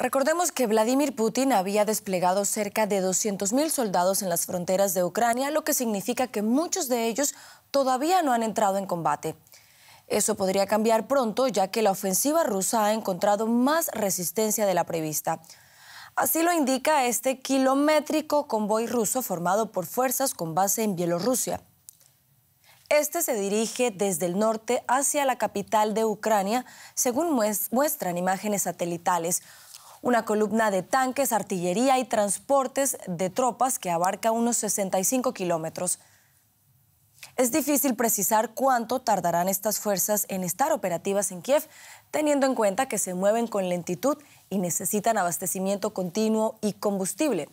Recordemos que Vladimir Putin había desplegado cerca de 200.000 soldados en las fronteras de Ucrania, lo que significa que muchos de ellos todavía no han entrado en combate. Eso podría cambiar pronto, ya que la ofensiva rusa ha encontrado más resistencia de la prevista. Así lo indica este kilométrico convoy ruso formado por fuerzas con base en Bielorrusia. Este se dirige desde el norte hacia la capital de Ucrania, según muestran imágenes satelitales. Una columna de tanques, artillería y transportes de tropas que abarca unos 65 kilómetros. Es difícil precisar cuánto tardarán estas fuerzas en estar operativas en Kiev, teniendo en cuenta que se mueven con lentitud y necesitan abastecimiento continuo y combustible.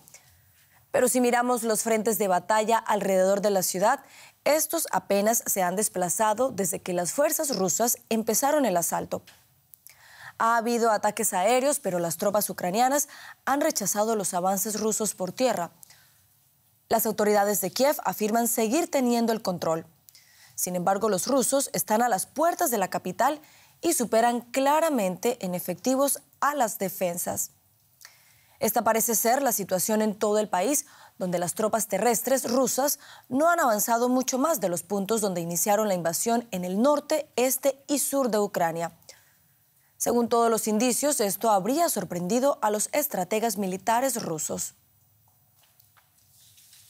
Pero si miramos los frentes de batalla alrededor de la ciudad, estos apenas se han desplazado desde que las fuerzas rusas empezaron el asalto. Ha habido ataques aéreos, pero las tropas ucranianas han rechazado los avances rusos por tierra. Las autoridades de Kiev afirman seguir teniendo el control. Sin embargo, los rusos están a las puertas de la capital y superan claramente en efectivos a las defensas. Esta parece ser la situación en todo el país, donde las tropas terrestres rusas no han avanzado mucho más de los puntos donde iniciaron la invasión en el norte, este y sur de Ucrania. Según todos los indicios, esto habría sorprendido a los estrategas militares rusos.